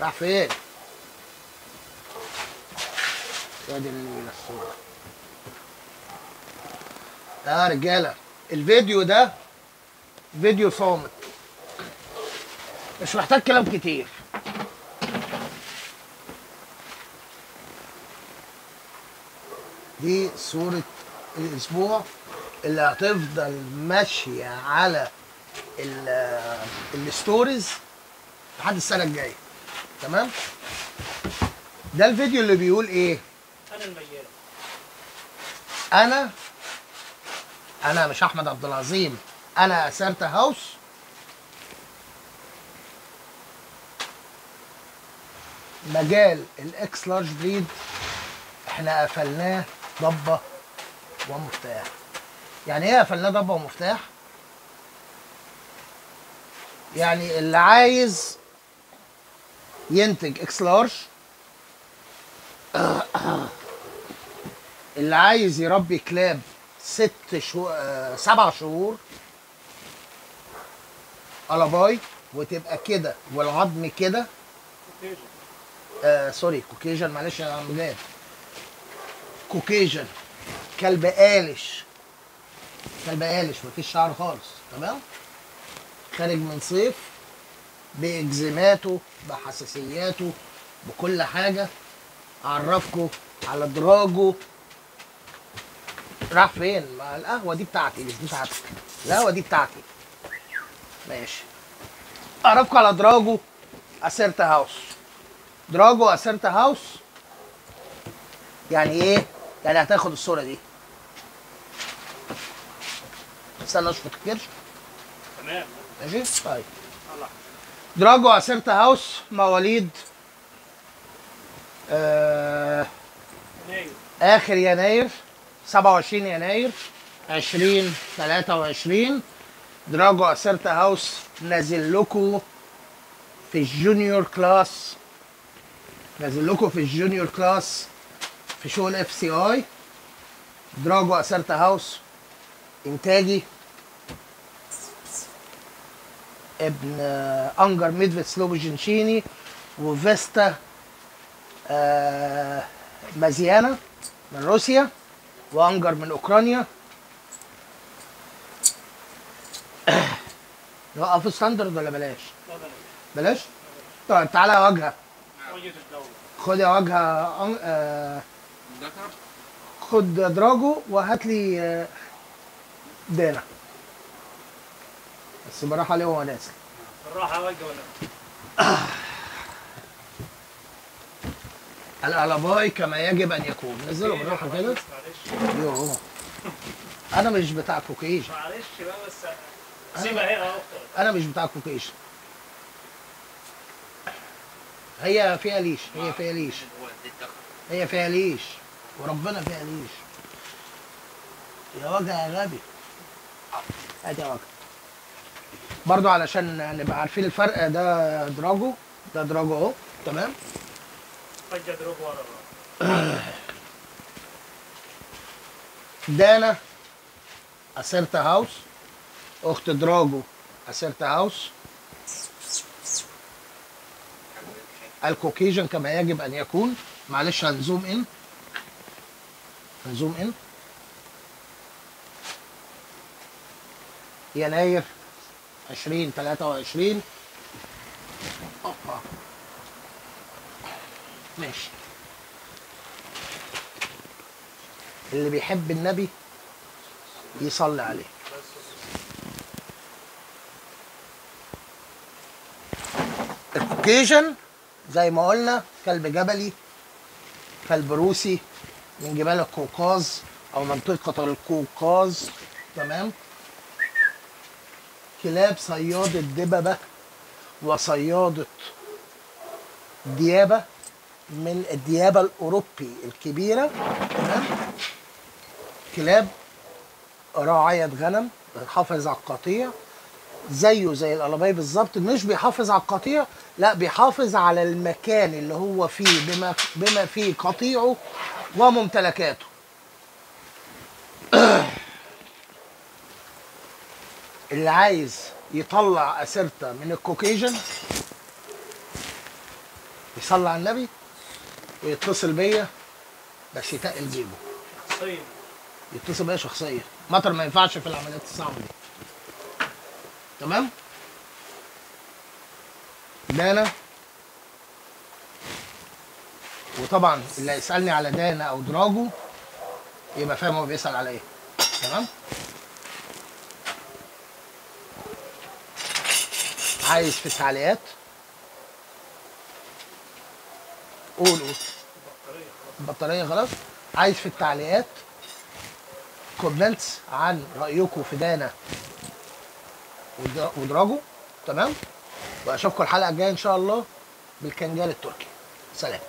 راح فين؟ ادي الصورة. يا رجالة الفيديو ده فيديو صامت مش محتاج كلام كتير. دي صورة الأسبوع اللي هتفضل ماشية على ال- الستوريز لحد السنة الجاية. تمام؟ ده الفيديو اللي بيقول إيه؟ أنا الميال. أنا؟ أنا مش أحمد عبد العظيم. أنا اثرت هاوس. مجال الاكس لارج بريد إحنا قفلناه ضبة ومفتاح. يعني إيه قفلناه ضبة ومفتاح؟ يعني اللي عايز ينتج إكس لارج اللي عايز يربي كلاب ست آه، سبع شهور قلباي وتبقى كده والعظم كده. آه سوري كوكيجن معلش يا عم Caucasian كلب قالش كلب قالش مفيش شعر خالص تمام؟ خارج من صيف. باكزيماته بحساسياته بكل حاجة اعرفكم على دراجو راح فين؟ ما القهوة دي بتاعتي مش بتاعتك. القهوة دي بتاعتي. ماشي. اعرفكم على دراجو اسيرتا هاوس. دراجو اسيرتا هاوس. يعني إيه؟ يعني هتاخد الصورة دي. استنى اشفط الكرش تمام. ماشي؟ طيب. الله. دراجو اسيرتا هاوس مواليد آه آخر يناير 27 يناير 2023 دراجو اسيرتا هاوس نازل لكم في ال junior class. نازل لكم في ال junior class في شغل FCI دراجو اسيرتا هاوس إنتاجي. ابن آه، أنجر ميدفيد سلوبوجينشيني وفيستا آه، مازيانا من روسيا وأنجر من أوكرانيا نوقف standard ولا بلاش؟ لا لا بلاش؟ طيب تعالى يا واجهه خد يا واجهة آه، خد دراجو وهات لي آه، دانا بس براحة عليه وهو نازل. بالراحة وجه ولا؟ الالاباي كما يجب أن يكون. نزله بالراحة كده. معلش. يوه. أنا مش بتاع Caucasian معلش بقى بس سيبها هنا أنا مش بتاع Caucasian هي فيها leash. هي فيها leash. هي فيها leash. وربنا فيها leash. يا وجه يا غبي. هات يا وجه برضو علشان نبقى عارفين الفرق ده دراجو ده دراجو اهو تمام؟ دانا أسيرتا هاوس. أخت دراجو أسيرتا هاوس. ال Caucasian كما يجب أن يكون. معلش هن zoom in. هن zoom in. يناير. 2023 أوبا. ماشي. اللي بيحب النبي يصلي عليه. الكوكيجن زي ما قلنا كلب جبلي كلب روسي من جبال القوقاز أو منطقة القوقاز تمام؟ كلاب صيادة دببة وصيادة ديابة من الديابة الأوروبي الكبيرة تمام؟ كلاب راعية غنم بتحافظ على القطيع زيه زي القلباي بالظبط مش بيحافظ على القطيع لا بيحافظ على المكان اللي هو فيه بما بما فيه قطيعه وممتلكاته. اللي عايز يطلع اسيرتا من ال Caucasian يصلي على النبي ويتصل بيا بس يتقل جيبه. صين يتصل بيا شخصيا مطر ما ينفعش في العمليات الصعبة دي. تمام؟ دانا. وطبعا اللي هيسألني على دانا أو دراجو يبقى فاهم هو بيسأل على إيه. تمام؟ عايز في التعليقات قول قول بطارية البطاريه خلاص عايز في التعليقات كومنتس عن رأيكم في دانا ود- ودراجو. تمام؟ وأشوفكم الحلقة الجاية إن شاء الله بالكنجال التركي. سلام.